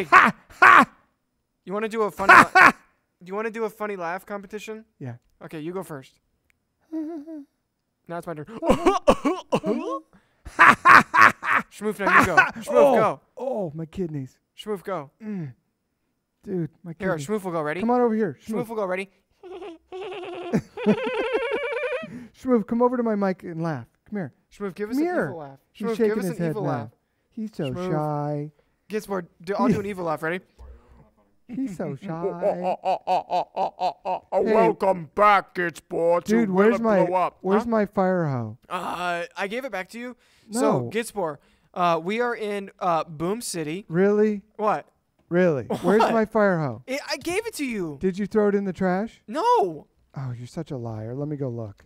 Hey, Ha ha. you want to do a funny? Ha, la- you want to do a funny laugh competition? Yeah. Okay, you go first. now it's my turn. Schmoof, now you go. Schmoof, oh, go. Oh, my kidneys. Schmoof, go. Mm. Dude, my Here, kidneys. Schmoof will go. Ready? Come on over here. Schmoof will go. Ready? Schmoof, come over to my mic and laugh. Come here. Schmoof, give us Come an here. evil laugh. He's shaking give us his an head evil now. laugh. He's so Schmoof. shy. Gets more. Do, I'll do an evil laugh. Ready? He's so shy. Hey. Welcome back, it's Sport. Dude, where's my blow up? where's Huh? my fire hoe? Uh, I gave it back to you. No. So, No. Gidspor, uh, we are in uh, Boom City. Really? What? Really? Where's my fire hoe? I I gave it to you. Did you throw it in the trash? No. Oh, you're such a liar. Let me go look.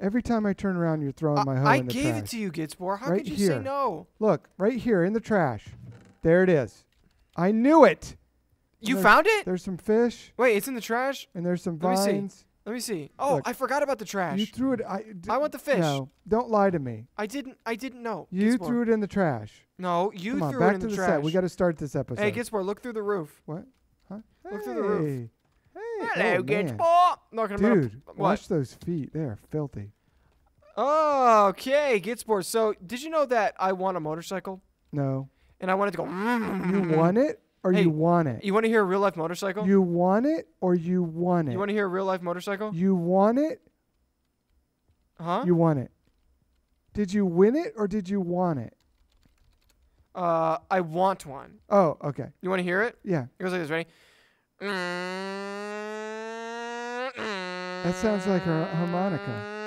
Every time I turn around, you're throwing I, my hoe I in the gave it to you, Gidspor. How Right could you say no? Look, right here in the trash. There it is. I knew it. You there's- found it? There's some fish Wait, it's in the trash? and there's some Let me see. Let me see. Oh, Look. I forgot about the trash. You threw it. I, I want the fish. No, don't lie to me. I didn't. I didn't know. You Gidspor. threw it in the trash. No, you Come on, threw back it in to the, the trash. set. We got to start this episode. Hey, Gidspor, look through the roof. what? Huh? Look through the roof. Hey. Hey. Hello, oh, man. Gidspor. Look, I'm gonna- Dude, what? watch those feet. They are filthy. Oh, okay, Gidspor. So, did you know that I want a motorcycle No. And I wanted to go? You want it or Hey, you want it? You want to hear a real life motorcycle? You want it or you want it? You want to hear a real life motorcycle? You want it? Huh? You want it. Did you win it or did you want it? Uh, I want one. Oh, okay. You want to hear it? Yeah. It goes like this. Ready? That sounds like a harmonica.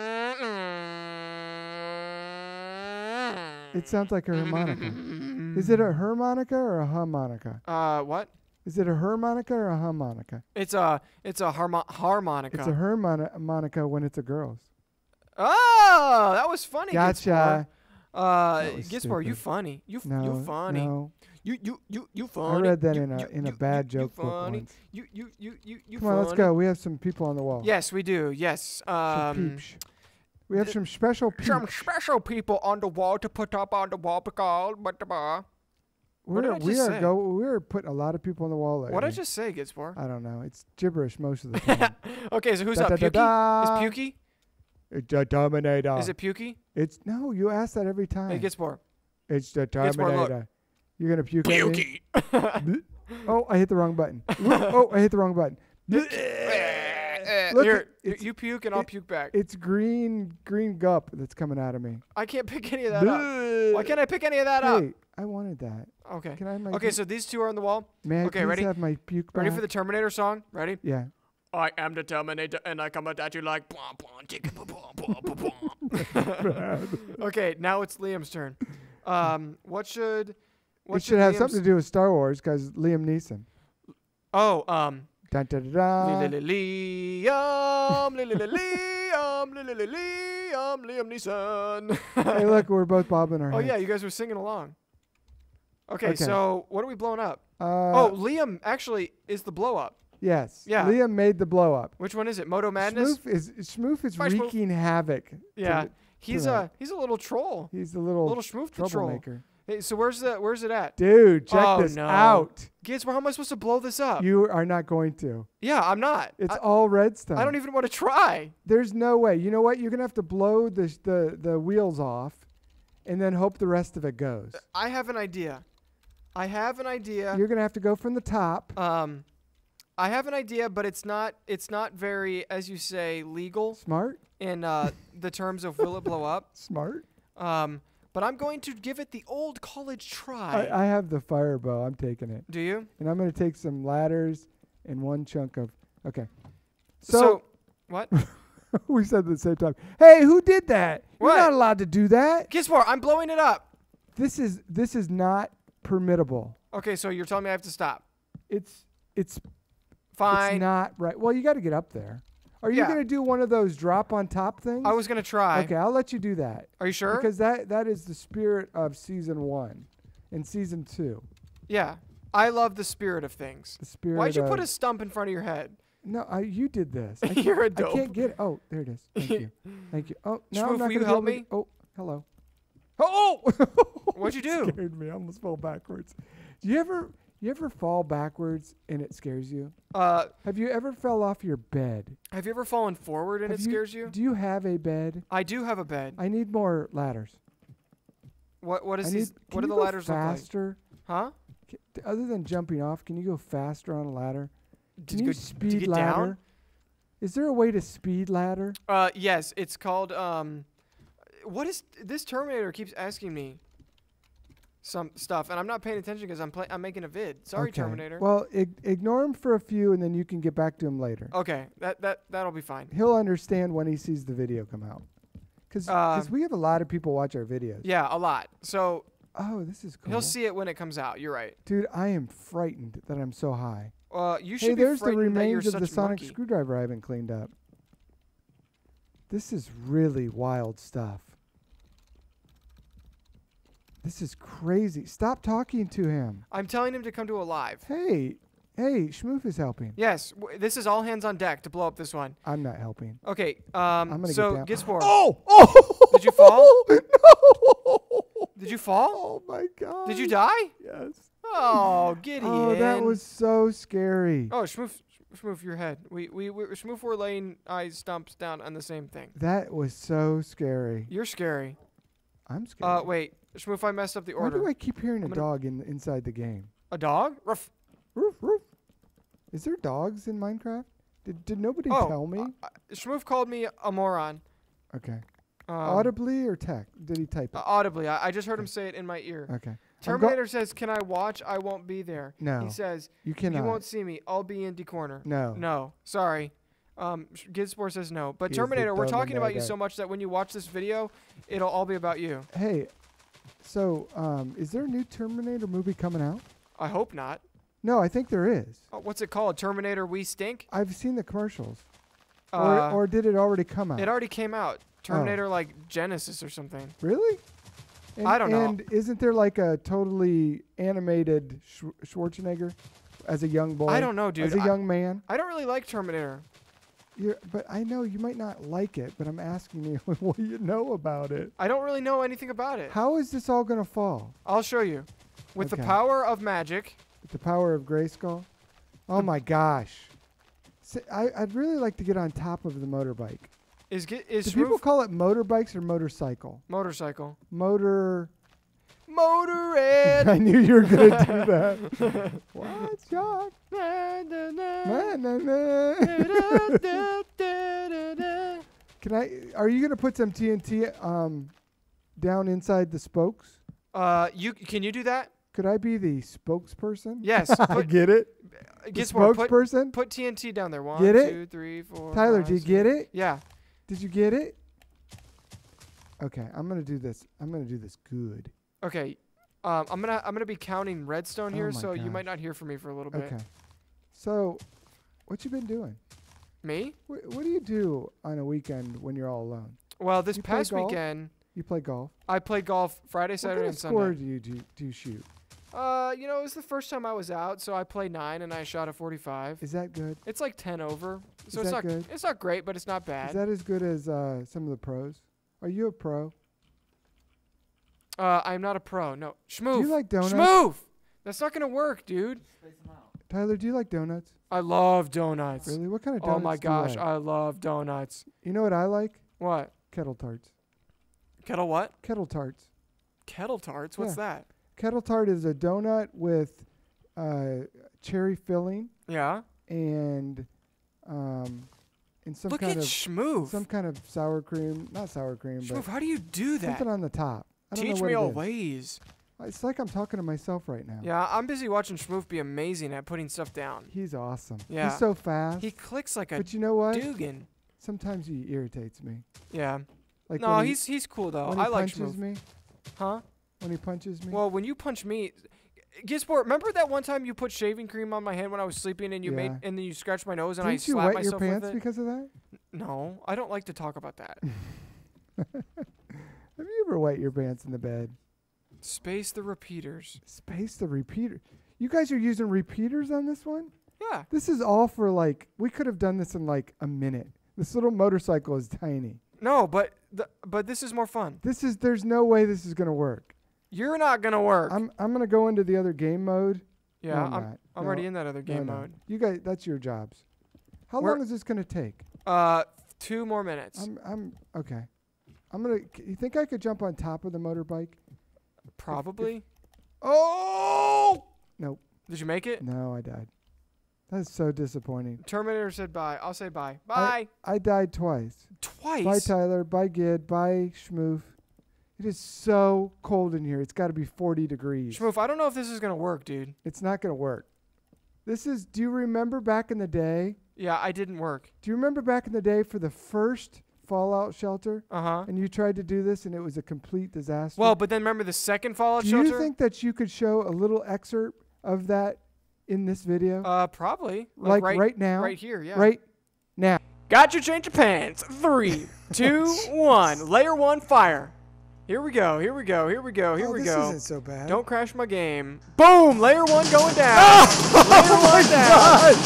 It sounds like a harmonica. Is it a harmonica or a harmonica? Uh, what? Is it a harmonica or a harmonica? It's a it's a harmo- harmonica. It's a harmonica when it's a girl's. oh, that was funny. Gotcha. Gidspor. Uh, you funny. You f- No, you funny. no. You you you you I read that You- in a you- in a you- bad you, you joke book once. You you you you you Come on, let's go. We have some people on the wall. Yes, we do. Yes. Um, peeps. We have some special some special people on the wall to put up on the wall because but the bar. what did We're, I we just are say? go. We're putting a lot of people on the wall lately. What did I just say, Gidspor? I don't know. It's gibberish most of the time. okay, so who's Da, up? da, Pukey? da, Is da. Pukey? Uh, it's the Terminator. Is it Pukey? It's no. You ask that every time. Hey, Gidspor. it's the more. Terminator. You're gonna puke. Bleh. oh, I hit the wrong button. oh, I hit the wrong button. Look, Here, you, puke and I'll it- puke back. It's green, green gup that's coming out of me. I can't pick any of that up. Why can't I pick any of that up? I wanted that. Okay. Can I have my? Okay, so these two are on the wall. man, okay, ready? have my puke Ready for the Terminator song? Ready? Yeah. I am the Terminator and I come at you like blah, blah, chicka, blah, blah, blah, blah. Okay, now it's Liam's turn. Um, what should what it should have Liam's- something to do with Star Wars because Liam Neeson. Oh, um Dun, dun, dun, dun. Liam, li- li- li- Liam, li- li- li- Liam, Liam Neeson. hey, look, we're both bobbing our heads. Oh yeah, you guys were singing along. Okay, Okay. so what are we blowing up? Uh, oh, Liam actually is the blow up. yes. yeah. Liam made the blow up. Which one is it? Moto Madness? Schmoof is Schmoof is Bye, Schmoof. wreaking havoc. to Yeah. the- He's that. a he's a little troll. he's the little, little schmoof troll. troublemaker. Hey, so where's the where's it at? Dude, check Oh, this no. out. Kids, how am I supposed to blow this up? You are not going to. yeah, I'm not. It's I, all redstone. I don't even want to try. There's no way. You know what? You're gonna have to blow the the the wheels off, and then hope the rest of it goes. I have an idea. I have an idea. You're gonna have to go from the top. Um, I have an idea, but it's not it's not very, as you say, legal Smart, in uh, the terms of will it blow up. smart. Um, but I'm going to give it the old college try. I, I have the fire bow. I'm taking it, Do you? and I'm gonna take some ladders and one chunk of. Okay. So, So, what? we said at the same time. Hey, who did that? What? You're not allowed to do that. Guess what? I'm blowing it up. This is this is not permittable. Okay, so you're telling me I have to stop. It's it's Fine. it's not right. Well, you got to get up there. Are you Yeah. gonna do one of those drop on top things? I was gonna try. Okay, I'll let you do that. Are you sure? Because that that is the spirit of season one, and season two. yeah. I love the spirit of things. The spirit. Why'd you put a stump in front of your head? No, I, you did this. I, You're a dope. I can't get. Oh, there it is. Thank you. Thank you. Oh, now I'm not will you help me? Oh, hello. Oh, What'd you do? Scared me. I almost fell backwards. Do you ever You ever fall backwards and it scares you? Uh, Have you ever fell off your bed? have you ever fallen forward and Have it scares you? Do you have a bed? I do have a bed. I need more ladders. What what is I these? need, What can do you the go ladders look like? faster? Huh? Other than jumping off, can you go faster on a ladder? Can you you go- to speed get ladder? down? Is there a way to speed ladder? Uh, yes, it's called um, what is this Terminator keeps asking me some stuff, and I'm not paying attention because I'm play I'm making a vid. Sorry, Okay. Terminator. Well, ig- ignore him for a few, and then you can get back to him later. okay, that that that'll be fine. He'll understand when he sees the video come out. Because Um, we have a lot of people watch our videos. Yeah, a lot. So Oh, this is cool. he'll see it when it comes out. You're right. Dude, I am frightened that I'm so high. Uh, you should Hey, be there's the frightened that you're remains of the sonic monkey. screwdriver I haven't cleaned up. This is really wild stuff. This is crazy. Stop talking to him. I'm telling him to come to a live. Hey, hey, Schmoof is helping. Yes, w- this is all hands on deck to blow up this one. I'm not helping. Okay. Um. I'm gonna so get Oh! Oh! Did you fall? no! did you fall? Oh my god. Did you die? Yes. Oh, Gideon. Oh, that was so scary. Oh, Schmoof, Schmoof, your head. We we we Schmoof were laying eyes stumps down on the same thing. That was so scary. You're scary. I'm scared. Uh, wait, Schmoof, I messed up the order. Why do I keep hearing a I'm dog in inside the game? A dog? Ruff. Roof, roof. Is there dogs in Minecraft? Did did nobody Oh, tell me? Uh, Schmoof called me a moron. okay. Um, Audibly or tech? Did he type it? uh, audibly. I, I just heard him say it in my ear. okay. Terminator says, "Can I watch? I won't be there." No, He says, you cannot. "You won't see me. I'll be in the corner." no. No, sorry. Um, Gidspor says no. But He's Terminator, we're talking about you so much that when you watch this video, it'll all be about you. Hey, so um, is there a new Terminator movie coming out? I hope not. No, I think there is. Oh, what's it called? Terminator We Stink? I've seen the commercials. Uh, or, or did it already come out? it already came out. Oh. Terminator like Genisys or something. really? And, I don't know. And isn't there like a totally animated Sch- Schwarzenegger as a young boy? I don't know, dude. As a I- young man? I don't really like Terminator. You're, but I know you might not like it, but I'm asking you what you know about it. I don't really know anything about it. How is this all going to fall? I'll show you. With the power of magic. With the power of Grayskull? Oh my gosh. I'd really like to get on top of the motorbike. Is is Do people call it motorbikes or motorcycle? motorcycle? Motor. Motorhead. I knew you were going to do that. what, John? Na, na, na. Na, na, Da, na. da, da, da, da. Can I? Are you going to put some TNT um, down inside the spokes? Uh, you can you do that? Could I be the spokesperson? Yes. Put, get it. The guess what? Put, spokesperson. put TNT down there. One, Get it? two, three, four. Tyler, five, do you six. get it? Yeah. Did you get it? Okay, I'm gonna do this. I'm gonna do this good. Okay. Um, I'm gonna I'm gonna be counting redstone Oh here, so you might not hear from me for a little bit. Okay. So, what you been doing? Me? What, what do you do on a weekend when you're all alone? Well, this You play past weekend You play golf. I played golf Friday, what Saturday, kind and of score do you do, do you shoot? Uh, you know, it was the first time I was out, so I played nine and I shot a 45. Is that good? It's like 10 over, so Is it's that not good? it's not great, but it's not bad. Is that as good as uh, some of the pros? Are you a pro? Uh, I'm not a pro. No, schmoof. Do you like donuts? Schmoof. That's not gonna work, dude. Tyler, do you like donuts? I love donuts. Really? What kind of donuts? Oh my do you gosh, like? I love donuts. you know what I like? What? Kettle tarts. Kettle what? Kettle tarts. Kettle tarts? What's that? Kettle tart is a donut with uh, cherry filling Yeah. and um, and some Look kind at of Schmoof. some kind of sour cream, not sour cream, Schmoof, but how do you do that? something on the top. I Teach me all ways. It's like I'm talking to myself right now. Yeah, I'm busy watching Schmoof be amazing at putting stuff down. He's awesome. Yeah. He's so fast. He clicks like a but you know what? Dugan. Sometimes he irritates me. Yeah. Like no, when he, he's he's cool though. when he I like punches me. Huh? When he punches me. Well, when you punch me, Gidspor, remember that one time you put shaving cream on my hand when I was sleeping and you made and then you scratched my nose and I Didn't you slapped wet your myself pants with it? because of that? No, I don't like to talk about that. You wet your pants in the bed? Space the repeaters. Space the repeater. You guys are using repeaters on this one? Yeah. This is all for like we could have done this in like a minute. This little motorcycle is tiny. No, but the, but this is more fun. This is there's no way this is gonna work. You're not gonna work. I'm I'm gonna go into the other game mode Yeah, No, I'm, not. I'm No, already in that other game no. mode. You guys, that's your jobs. How We're- long is this gonna take? Uh, two more minutes. I'm, I'm okay. I'm gonna. c- You think I could jump on top of the motorbike? Probably. Oh nope. Did you make it? No, I died. That's so disappointing. Terminator said bye. I'll say bye. Bye. I died twice. Twice. Bye, Tyler. Bye, Gid. Bye, Schmoof. It is so cold in here. It's got to be 40 degrees. Schmoof, I don't know if this is gonna work, dude. It's not going to work. This is. Do you remember back in the day? Yeah, I didn't work. Do you remember back in the day for the first Fallout shelter? Uh huh. And you tried to do this and it was a complete disaster? Well, but then remember the second Fallout do shelter? Do you think that you could show a little excerpt of that in this video? uh, probably. like right, right, now? right here. Yeah. Right now. Got your change of pants. Three, two, one. Layer one, fire. Here we go. Here we go. Here we go. Here oh, we this go. isn't so bad. Don't crash my game. Boom! Layer one going down. layer one down.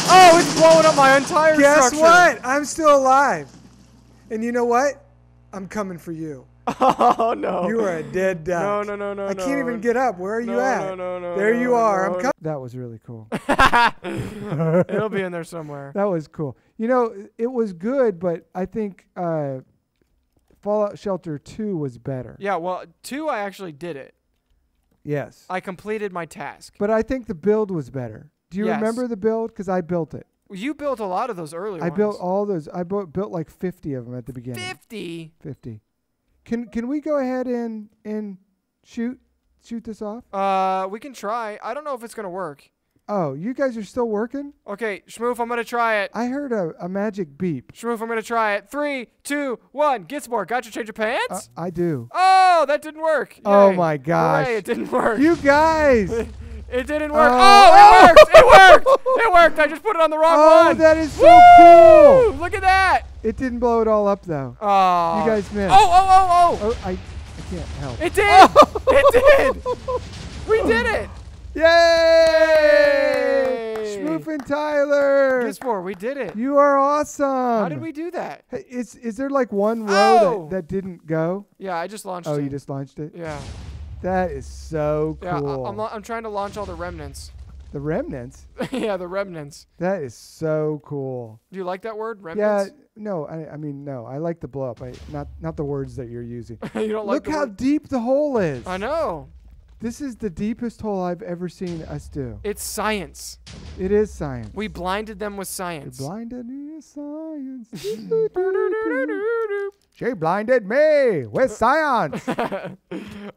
Oh, it's blowing up my entire Guess structure. what? I'm still alive. And you know what? I'm coming for you. Oh no. You are a dead duck. No, no, no, no. I can't no. even get up. Where are you No, at? no, no, no, there no, you are. no, I'm coming. That was really cool. It'll be in there somewhere. That was cool. You know, it was good, but I think uh, Fallout Shelter 2 was better. Yeah. Well, two, I actually did it. Yes. I completed my task. But I think the build was better. Do you Yes. remember the build? Because I built it. You built a lot of those early I ones. built all those. I built, built like 50 of them at the beginning. fifty. 50. Can can we go ahead and and shoot shoot this off? Uh, we can try. I don't know if it's gonna work. Oh, you guys are still working? Okay, Schmoof, I'm gonna try it. I heard a, a magic beep. Schmoof, I'm gonna try it. Three, two, one. Get more. Got your change of pants? Uh, I do. oh, that didn't work. Oh my gosh. Hooray, it didn't work. You guys. it didn't work. Oh. Oh, it worked. It worked. It worked. I just put it on the wrong oh, one. that is so Woo! cool. Look at that. It didn't blow it all up though. Oh. You guys missed. Oh, oh, oh, oh, Oh, I, I can't help. oh. It did. Oh. It did. We did it. Yay! Schmoof and Tyler. Guess more. We did it. You are awesome. How did we do that? Hey, is is there like one row Oh! that, that didn't go? Yeah, I just launched Oh, it. Oh, you just launched it. Yeah. That is so Yeah, cool. I, am I'm trying to launch all the remnants. the remnants. yeah, the remnants. That is so cool. Do you like that word, remnants? Yeah. No, I, I mean no. I like the blow up. I not not the words that you're using. you don't like Look how word? deep the hole is. I know. This is the deepest hole I've ever seen us do. It's science. It is science. We blinded them with science. blinded me with science. she blinded me with science. all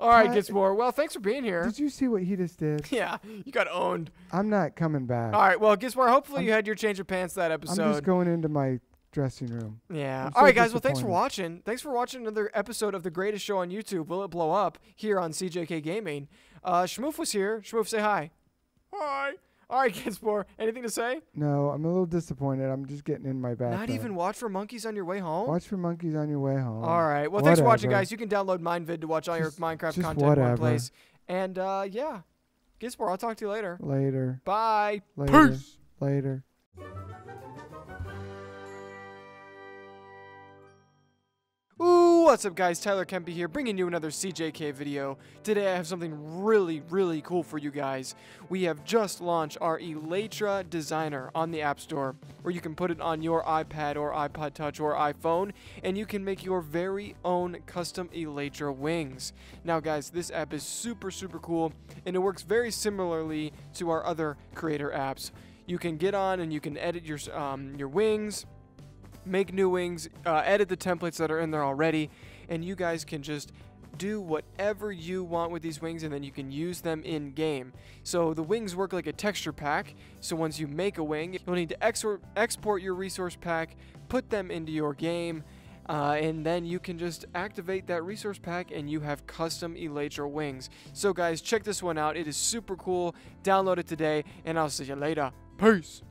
right, Ty- gets more. Well, thanks for being here. Did you see what he just did? Yeah, you got owned. I'm not coming back. All right, well, guess what? Hopefully I'm- you had your change of pants that episode. I'm just going into my dressing room. Yeah. I'm so right, guys. Well, thanks for watching. Thanks for watching another episode of the greatest show on YouTube. Will it blow up here on CJK Gaming? Uh, Schmoof was here. Schmoof, say hi. Hi. All right, kids. More. Anything to say? No, I'm a little disappointed. I'm just getting in my back. Not even watch for monkeys on your way home. Watch for monkeys on your way home. All right. Well, thanks for watching, guys. You can download MindVid to watch all your Minecraft just content in one whatever. place. And uh, yeah, Gidspor, I'll talk to you later. Later. Bye. Later. Peace. Later. What's up guys? Tyler Kempe here, bringing you another CJK video. Today I have something really, really cool for you guys. We have just launched our Elytra Designer on the App Store, where you can put it on your iPad or iPod Touch or iPhone, and you can make your very own custom Elytra wings. Now guys, this app is super, super cool, and it works very similarly to our other creator apps. You can get on and you can edit your, um, your wings, make new wings, uh, edit the templates that are in there already, and you guys can just do whatever you want with these wings and then you can use them in game. So the wings work like a texture pack. So once you make a wing, you'll need to exor- export your resource pack, put them into your game, uh, and then you can just activate that resource pack and you have custom Elytra wings. So guys, check this one out. It is super cool. Download it today and I'll see you later. Peace.